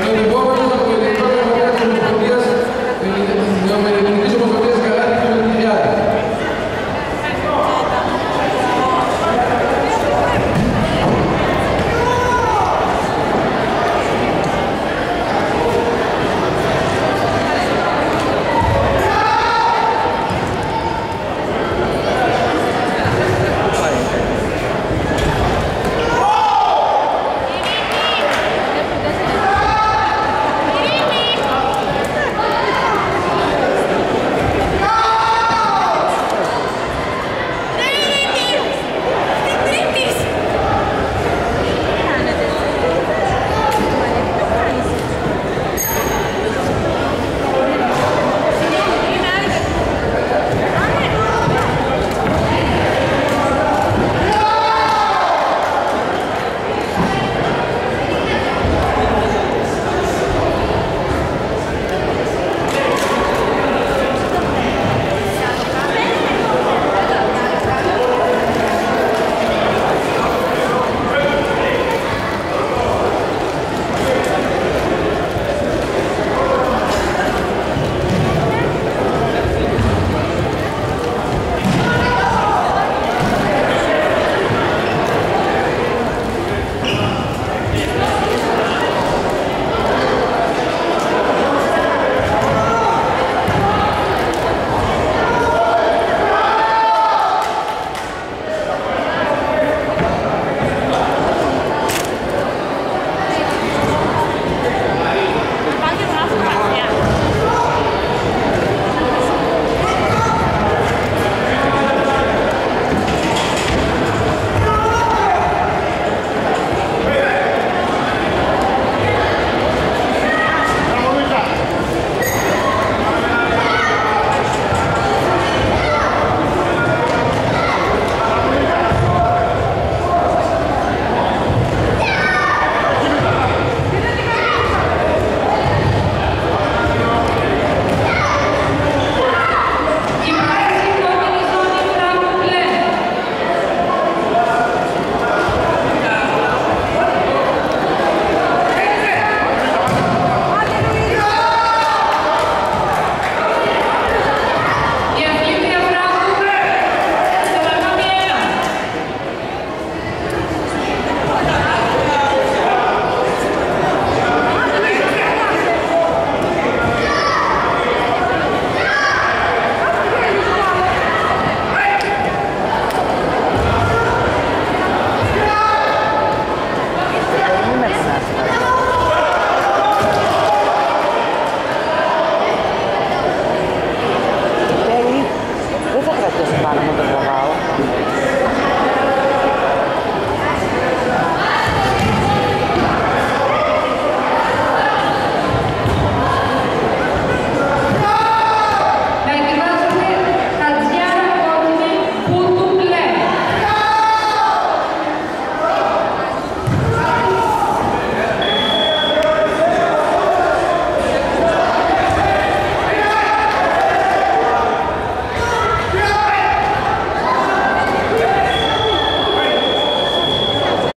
Hallelujah.